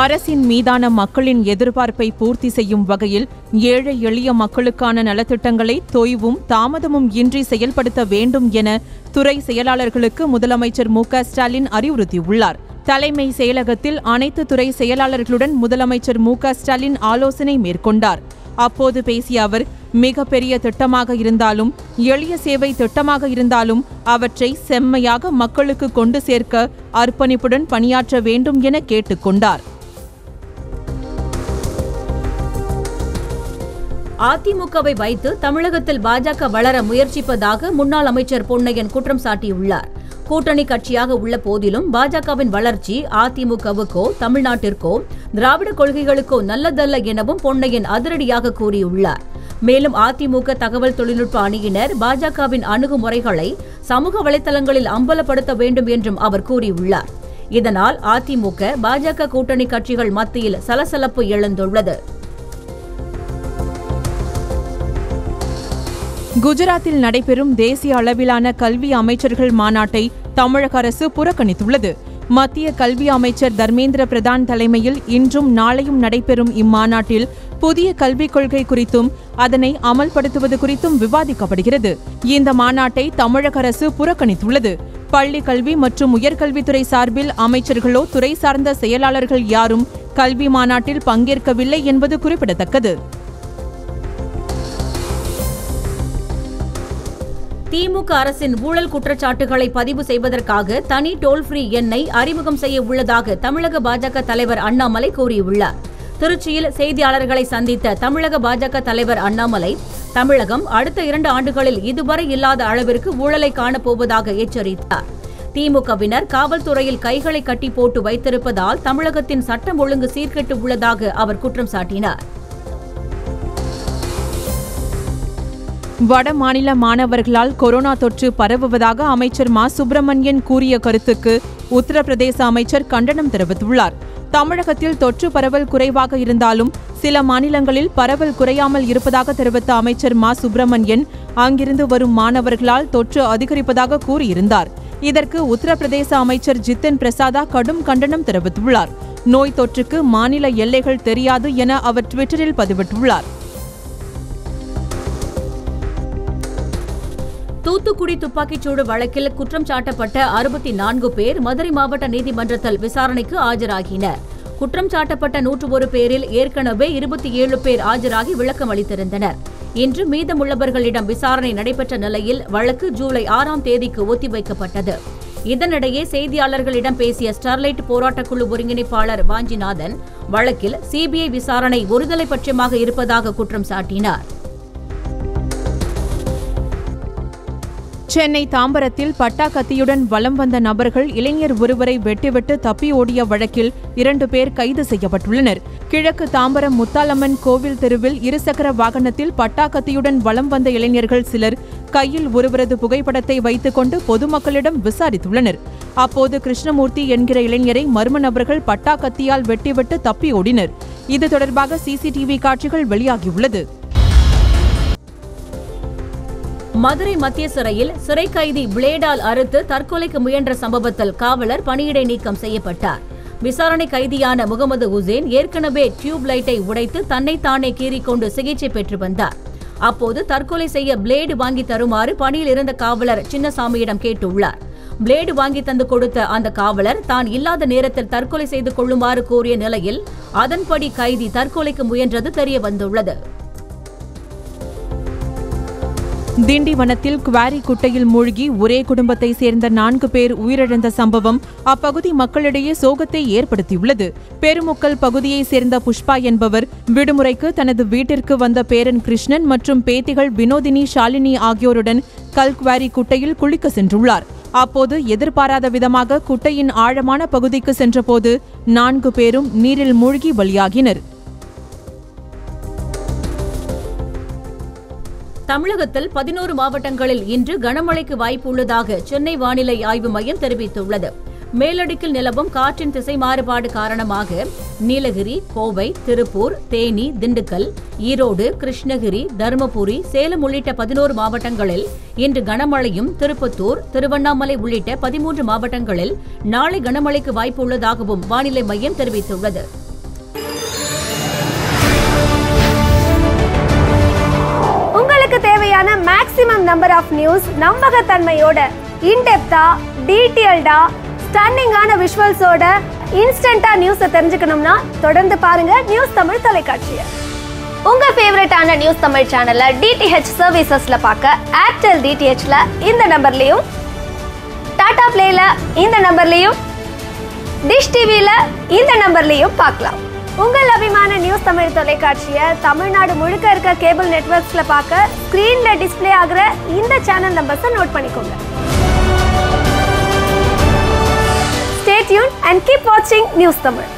அரசின் மீதான மக்களின் எதிர்பார்ப்பை பூர்த்தி செய்யும் வகையில் ஏழை எளிய மக்களுக்கான நலத்திட்டங்களை தொய்வும் தாமதமும் இன்றி செயல்படுத்த வேண்டும் என துறை செயலாளர்களுக்கு முதலமைச்சர் மு க ஸ்டாலின் அறிவுறுத்தியுள்ளார். தலைமை செயலகத்தில் அனைத்து துறை செயலாளர்களுடன் முதலமைச்சர் மு க ஸ்டாலின் ஆலோசனை மேற்கொண்டார். அப்போது பேசிய அவர் மிகப்பெரிய திட்டமாக இருந்தாலும் எளிய சேவை திட்டமாக இருந்தாலும் அவற்றை செம்மையாக மக்களுக்கு கொண்டு சேர்க்க அர்ப்பணிப்புடன் பணியாற்ற வேண்டும் என கேட்டுக்கொண்டார் அதிமுகவை வைத்து தமிழகத்தில் பாஜக வளர முயற்சிப்பதாக முன்னாள் அமைச்சர் பொன்னையன் குற்றம் சாட்டியுள்ளார். கூட்டணி கட்சியாக உள்ள போதிலும் பாஜகவின் வளர்ச்சி அதிமுகவுக்கோ தமிழ்நாட்டிற்கோ திராவிட கொள்கைகளுக்கோ நல்லதல்ல எனவும் பொன்னையன் அதிரடியாக கூறியுள்ளார். மேலும் அதிமுக தகவல் தொழில்நுட்ப அணியினர் பாஜகவின் அணுகுமுறைகளை சமூக வலைதளங்களில் அம்பலப்படுத்த வேண்டும் என்றும் அவர் கூறியுள்ளார். இதனால் அதிமுக பாஜக கூட்டணி கட்சிகள் மத்தியில் சலசலப்பு எழுந்துள்ளது. குஜராத்தில் நடைபெறும் தேசிய அளவிலான கல்வி அமைச்சர்கள் மாநாட்டை தமிழக அரசு புறக்கணித்துள்ளது. மத்திய கல்வி அமைச்சர் தர்மேந்திர பிரதான் தலைமையில் இன்றும் நாளையும் நடைபெறும் இம்மாநாட்டில் புதிய கல்விக் கொள்கை குறித்தும் அதனை அமல்படுத்துவது குறித்தும் விவாதிக்கப்படுகிறது. இந்த மாநாட்டை தமிழக அரசு புறக்கணித்துள்ளது. பள்ளி கல்வி மற்றும் உயர்கல்வித்துறை சார்பில் அமைச்சர்களோ துறை சார்ந்த செயலாளர்கள் யாரும் கல்வி மாநாட்டில் பங்கேற்கவில்லை என்பது குறிப்பிடத்தக்கது. திமுக அரசின் ஊழல் குற்றச்சாட்டுகளை பதிவு செய்வதற்காக தனி டோல் ஃப்ரீ எண்ணை அறிமுகம் செய்ய உள்ளதாக தமிழக பாஜக தலைவர் அண்ணாமலை கூறியுள்ளார். திருச்சியில் செய்தியாளர்களை சந்தித்த தமிழக பாஜக தலைவர் அண்ணாமலை தமிழகம் அடுத்த இரண்டு ஆண்டுகளில் இதுவரை இல்லாத அளவிற்கு ஊழலை காணப்போவதாக எச்சரித்தார். திமுகவினர் காவல்துறையில் கைகளை கட்டி போட்டு வைத்திருப்பதால் தமிழகத்தின் சட்டம் ஒழுங்கு சீர்கெட்டு உள்ளதாக அவர் குற்றம் சாட்டினார். வட மாநில மாணவர்களால் கொரோனா தொற்று பரவுவதாக அமைச்சர் மா. சுப்பிரமணியன் கூறிய கருத்துக்கு உத்தரப்பிரதேச அமைச்சர் கண்டனம் தெரிவித்துள்ளார். தமிழகத்தில் தொற்று பரவல் குறைவாக இருந்தாலும் சில மாநிலங்களில் பரவல் குறையாமல் இருப்பதாக தெரிவித்த அமைச்சர் மா. சுப்பிரமணியன் அங்கிருந்து வரும் மாணவர்களால் தொற்று அதிகரிப்பதாக கூறியிருந்தார். இதற்கு உத்தரப்பிரதேச அமைச்சர் ஜித்தன் பிரசாதா கடும் கண்டனம் தெரிவித்துள்ளார். நோய் தொற்றுக்கு மாநில எல்லைகள் தெரியாது என அவர் டுவிட்டரில் பதிவிட்டுள்ளார். தூத்துக்குடி துப்பாக்கிச்சூடு வழக்கில் குற்றம் சாட்டப்பட்ட அறுபத்தி நான்கு பேர் மதுரை மாவட்ட நீதிமன்றத்தில் விசாரணைக்கு ஆஜராகினர். குற்றம் சாட்டப்பட்ட நூற்று ஒரு பேரில் ஏற்கனவே இருபத்தி ஏழு பேர் ஆஜராகி விளக்கம் அளித்திருந்தனர். இன்று மீதமுள்ளவர்களிடம் விசாரணை நடைபெற்ற நிலையில் வழக்கு ஜூலை ஆறாம் தேதிக்கு ஒத்திவைக்கப்பட்டது. இதனிடையே செய்தியாளர்களிடம் பேசிய ஸ்டெர்லைட் போராட்டக்குழு ஒருங்கிணைப்பாளர் வாஞ்சிநாதன் வழக்கில் சிபிஐ விசாரணை ஒருதலை பட்சமாக இருப்பதாக குற்றம் சாட்டினார். சென்னை தாம்பரத்தில் பட்டா கத்தியுடன் வலம் வந்த நபர்கள் இளைஞர் ஒருவரை வெட்டிவிட்டு தப்பி ஓடிய வழக்கில் இரண்டு பேர் கைது செய்யப்பட்டுள்ளனர். கிழக்கு தாம்பரம் முத்தாலம்மன் கோவில் தெருவில் இருசக்கர வாகனத்தில் பட்டா கத்தியுடன் வலம் வந்த இளைஞர்கள் சிலர் கையில் ஒருவரது புகைப்படத்தை வைத்துக்கொண்டு பொதுமக்களிடம் விசாரித்துள்ளனர். அப்போது கிருஷ்ணமூர்த்தி என்கிற இளைஞரை மர்ம நபர்கள் பட்டா கத்தியால் வெட்டிவிட்டு தப்பி ஓடினர். இது தொடர்பாக சிசிடிவி காட்சிகள் வெளியாகியுள்ளது. மதுரை மத்திய சிறையில் சிறை கைதி பிளேடால் அறுத்து தற்கொலைக்கு முயன்ற சம்பவத்தில் காவலர் பணியிடை நீக்கம் செய்யப்பட்டார். விசாரணை கைதியான முகமது உசேன் ஏற்கனவே டியூப் லைட்டை உடைத்து தன்னைத்தானே கீறிக்கொண்டு சிகிச்சை பெற்று வந்தார். அப்போது தற்கொலை செய்ய பிளேடு வாங்கி தருமாறு பணியில் இருந்த காவலர் சின்னசாமியிடம் கேட்டுள்ளார். பிளேடு வாங்கி தந்து கொடுத்த அந்த காவலர் தான் இல்லாத நேரத்தில் தற்கொலை செய்து கொள்ளுமாறு கூறிய நிலையில் அதன்படி கைதி தற்கொலைக்கு முயன்றது தெரிய வந்துள்ளது திண்டிவனத்தில் குவாரி குட்டையில் மூழ்கி ஒரே குடும்பத்தை சேர்ந்த நான்கு பேர் உயிரிழந்த சம்பவம் அப்பகுதி மக்களிடையே சோகத்தை ஏற்படுத்தியுள்ளது. பெருமுக்கல் பகுதியைச் சேர்ந்த புஷ்பா என்பவர் விடுமுறைக்கு தனது வீட்டிற்கு வந்த பேரன் கிருஷ்ணன் மற்றும் பேத்திகள் வினோதினி ஷாலினி ஆகியோருடன் கல்குவாரி குட்டையில் குளிக்க சென்றுள்ளார். அப்போது எதிர்பாராத விதமாக குட்டையின் ஆழமான பகுதிக்கு சென்றபோது நான்கு பேரும் நீரில் மூழ்கி பலியாகினர். தமிழகத்தில் பதினோரு மாவட்டங்களில் இன்று கனமழைக்கு வாய்ப்பு உள்ளதாக சென்னை வானிலை ஆய்வு மையம் தெரிவித்துள்ளது. மேலடுக்கில் நிலவும் காற்றின் திசை மாறுபாடு காரணமாக நீலகிரி கோவை திருப்பூர் தேனி திண்டுக்கல் ஈரோடு கிருஷ்ணகிரி தருமபுரி சேலம் உள்ளிட்ட பதினோரு மாவட்டங்களில் இன்று கனமழையும் திருப்பத்தூர் திருவண்ணாமலை உள்ளிட்ட பதிமூன்று மாவட்டங்களில் நாளை கனமழைக்கு வாய்ப்பு உள்ளதாகவும் வானிலை மையம் தெரிவித்துள்ளது. மேக்ஸிமம் நம்பர் ஆஃப் நியூஸ் நம்பகத்தன்மையோட இன்டெப்தா டீட்டெயில்டா ஸ்டன்னிங்கான விஷுவல்ஸோட இன்ஸ்டன்டா நியூஸை தெரிஞ்சுக்கணும்னா தொடர்ந்து பாருங்க நியூஸ் தமிழ் தொலைக்காட்சியை. உங்க ஃபேவரட்டான நியூஸ் தமிழ் சேனலை டிடிஹெச் சர்வீசஸ்ல பார்க்க ஏர்டெல் டிடிஹெச்ல இந்த நம்பர்லயும் டாடா பிளேல இந்த நம்பர்லயும் டிஷ் டிவில இந்த நம்பர்லயும் பார்க்கலாம். உங்கள் அபிமான நியூஸ் தமிழ் தொலைக்காட்சியை தமிழ்நாடு முழுக்க இருக்க கேபிள் நெட்ஒர்க்ஸில் பார்க்க ஸ்க்ரீனில் டிஸ்ப்ளே ஆகிற இந்த சேனல் நம்பர்ஸை நோட் பண்ணிக்கோங்க. ஸ்டேட்யூன் அண்ட் கீப் வாட்சிங் நியூஸ் தமிழ்